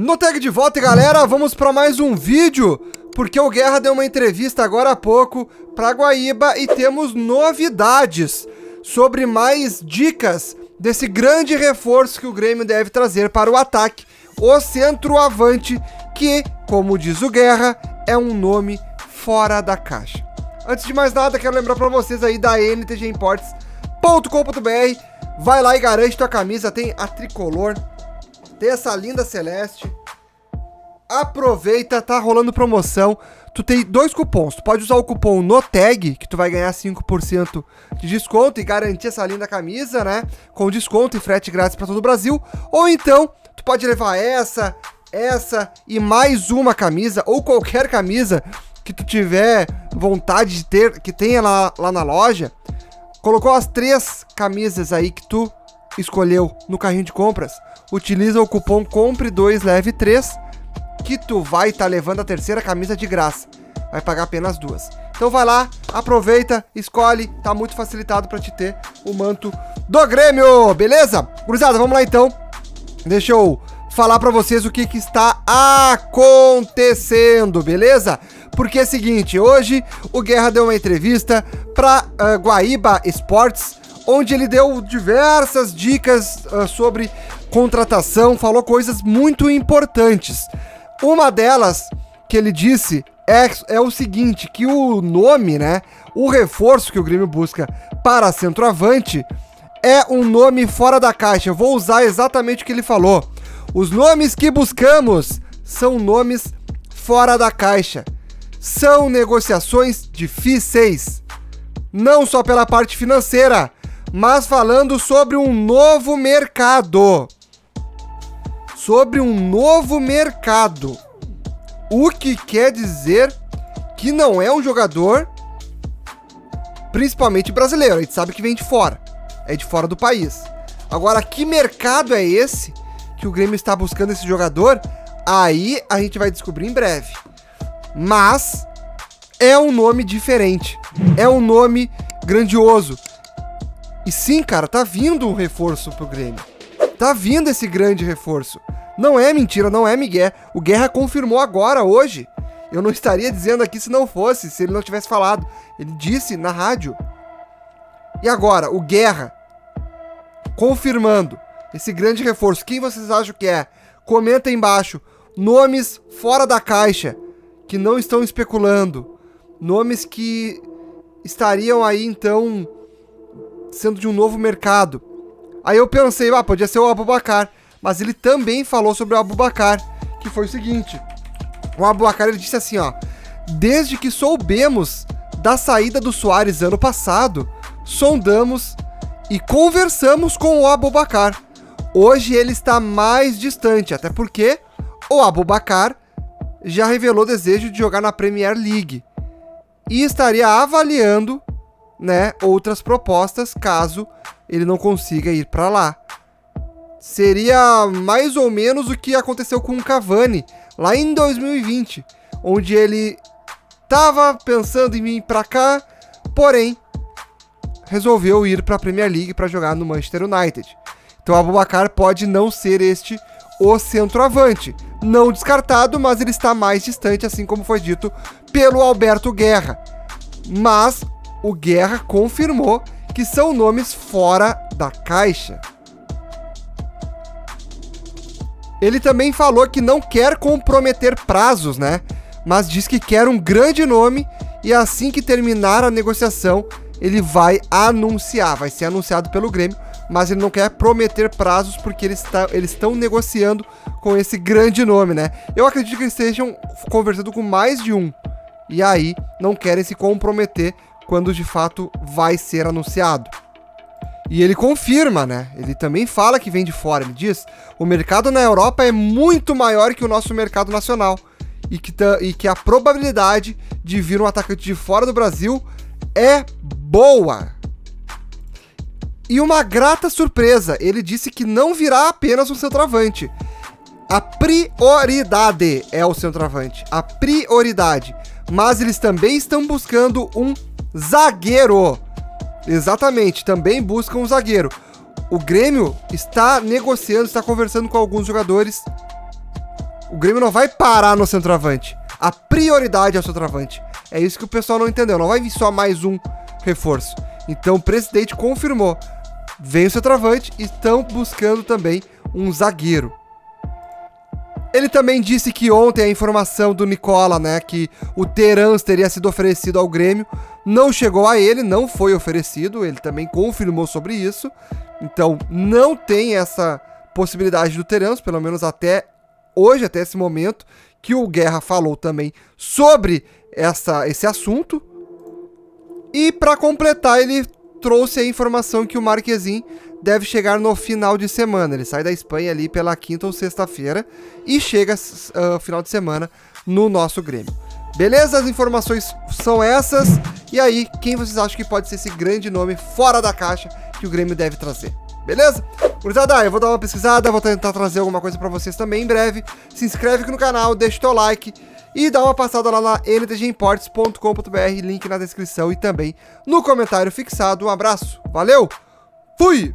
No tag de volta, galera, vamos para mais um vídeo, porque o Guerra deu uma entrevista agora há pouco para Guaíba e temos novidades sobre mais dicas desse grande reforço que o Grêmio deve trazer para o ataque, o centroavante, que, como diz o Guerra, é um nome fora da caixa. Antes de mais nada, quero lembrar para vocês aí da ntgimports.com.br, vai lá e garante tua camisa, tem a tricolor, tem essa linda celeste. Aproveita, tá rolando promoção. Tu tem dois cupons. Tu pode usar o cupom NOTAG, que tu vai ganhar 5% de desconto e garantir essa linda camisa, né? Com desconto e frete grátis para todo o Brasil. Ou então, tu pode levar essa, essa e mais uma camisa, ou qualquer camisa que tu tiver vontade de ter, que tenha lá, lá na loja. Colocou as três camisas aí que tu escolheu no carrinho de compras, utiliza o cupom COMPRE2 LEVE 3 que tu vai estar tá levando a terceira camisa de graça. Vai pagar apenas duas. Então vai lá, aproveita, escolhe, tá muito facilitado para te ter o manto do Grêmio, beleza? Gurizada, vamos lá então. Deixa eu falar para vocês o que, que está acontecendo, beleza? Porque é o seguinte, hoje o Guerra deu uma entrevista para uh, ah, Guaíba Sports onde ele deu diversas dicas uh, sobre contratação, falou coisas muito importantes. Uma delas que ele disse é, é o seguinte, que o nome, né, o reforço que o Grêmio busca para centroavante é um nome fora da caixa. Eu vou usar exatamente o que ele falou. Os nomes que buscamos são nomes fora da caixa. São negociações difíceis. Não só pela parte financeira, mas falando sobre um novo mercado. Sobre um novo mercado. O que quer dizer que não é um jogador principalmente brasileiro. A gente sabe que vem de fora. É de fora do país. Agora, que mercado é esse que o Grêmio está buscando esse jogador? Aí a gente vai descobrir em breve. Mas é um nome diferente. É um nome grandioso. E sim, cara, tá vindo um reforço pro Grêmio. Tá vindo esse grande reforço. Não é mentira, não é Miguel. O Guerra confirmou agora, hoje. Eu não estaria dizendo aqui se não fosse, se ele não tivesse falado. Ele disse na rádio. E agora, o Guerra confirmando esse grande reforço. Quem vocês acham que é? Comenta aí embaixo. Nomes fora da caixa, que não estão especulando. Nomes que estariam aí então sendo de um novo mercado. Aí eu pensei, ah, podia ser o Abubacar. Mas ele também falou sobre o Abubacar, que foi o seguinte. O Abubacar ele disse assim, ó. Desde que soubemos da saída do Soares ano passado, sondamos e conversamos com o Abubacar. Hoje ele está mais distante, até porque o Abubacar já revelou desejo de jogar na Premier League e estaria avaliando né, outras propostas caso ele não consiga ir para lá. Seria mais ou menos o que aconteceu com o Cavani lá em 2020, onde ele estava pensando em vir para cá, porém resolveu ir para a Premier League para jogar no Manchester United. Então o Abubakar pode não ser este o centroavante. Não descartado, mas ele está mais distante, assim como foi dito pelo Alberto Guerra. Mas o Guerra confirmou que são nomes fora da caixa. Ele também falou que não quer comprometer prazos, né? Mas diz que quer um grande nome e assim que terminar a negociação, ele vai anunciar, vai ser anunciado pelo Grêmio, mas ele não quer prometer prazos porque eles, estão negociando com esse grande nome, né? Eu acredito que eles estejam conversando com mais de um. E aí não querem se comprometer quando de fato vai ser anunciado. E ele confirma, né? Ele também fala que vem de fora. Ele diz: o mercado na Europa é muito maior que o nosso mercado nacional. E que, e que a probabilidade de vir um atacante de fora do Brasil é boa. E uma grata surpresa: ele disse que não virá apenas um centroavante. A prioridade é o centroavante. A prioridade. Mas eles também estão buscando um zagueiro. Exatamente, também buscam um zagueiro. O Grêmio está negociando, está conversando com alguns jogadores O Grêmio não vai parar no centroavante. A prioridade é o centroavante. É isso que o pessoal não entendeu. Não vai vir só mais um reforço. Então o presidente confirmou. Vem o centroavante e estão buscando também um zagueiro. Ele também disse que ontem a informação do Nicola, né, que o Terans teria sido oferecido ao Grêmio, não chegou a ele, não foi oferecido, ele também confirmou sobre isso. Então, não tem essa possibilidade do Terans, pelo menos até hoje, até esse momento, que o Guerra falou também sobre essa, esse assunto. E para completar, ele trouxe a informação que o Marquezin deve chegar no final de semana. Ele sai da Espanha ali pela quinta ou sexta-feira e chega uh, final de semana no nosso Grêmio. Beleza? As informações são essas. E aí, quem vocês acham que pode ser esse grande nome fora da caixa que o Grêmio deve trazer? Beleza? Gurizada, eu vou dar uma pesquisada, vou tentar trazer alguma coisa para vocês também em breve. Se inscreve aqui no canal, deixa o teu like e dá uma passada lá na ntgimports.com.br, link na descrição e também no comentário fixado. Um abraço, valeu, fui!